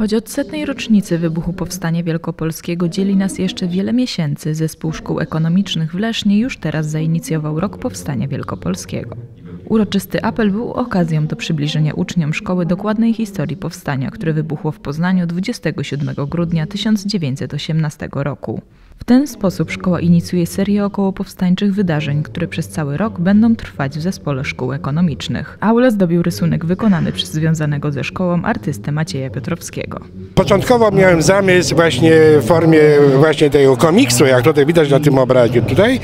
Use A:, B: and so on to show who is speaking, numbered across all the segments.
A: Choć od setnej rocznicy wybuchu Powstania Wielkopolskiego dzieli nas jeszcze wiele miesięcy, Zespół Szkół Ekonomicznych w Lesznie już teraz zainicjował Rok Powstania Wielkopolskiego. Uroczysty apel był okazją do przybliżenia uczniom szkoły dokładnej historii powstania, które wybuchło w Poznaniu 27 grudnia 1918 roku. Ten sposób szkoła inicjuje serię okołopowstańczych wydarzeń, które przez cały rok będą trwać w Zespole Szkół Ekonomicznych. Aulę zdobił rysunek wykonany przez związanego ze szkołą artystę Macieja Piotrowskiego.
B: Początkowo miałem zamysł właśnie w formie właśnie tego komiksu, jak tutaj widać na tym obrazie tutaj,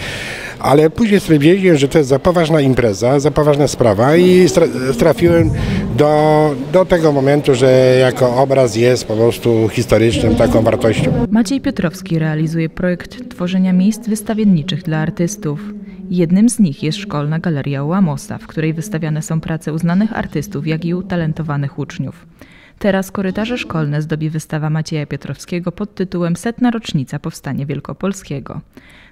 B: ale później stwierdziłem, że to jest za poważna impreza, za poważna sprawa i trafiłem do, do tego momentu, że jako obraz jest po prostu historycznym taką wartością.
A: Maciej Piotrowski realizuje projekt tworzenia miejsc wystawienniczych dla artystów. Jednym z nich jest szkolna galeria Łamosa, w której wystawiane są prace uznanych artystów, jak i utalentowanych uczniów. Teraz korytarze szkolne zdobi wystawa Macieja Piotrowskiego pod tytułem Setna rocznica Powstania Wielkopolskiego.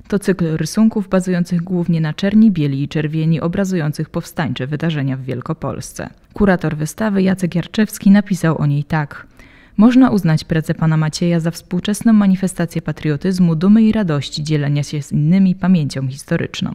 A: To cykl rysunków bazujących głównie na czerni, bieli i czerwieni obrazujących powstańcze wydarzenia w Wielkopolsce. Kurator wystawy Jacek Jarczewski napisał o niej tak. Można uznać pracę pana Macieja za współczesną manifestację patriotyzmu, dumy i radości dzielenia się z innymi pamięcią historyczną.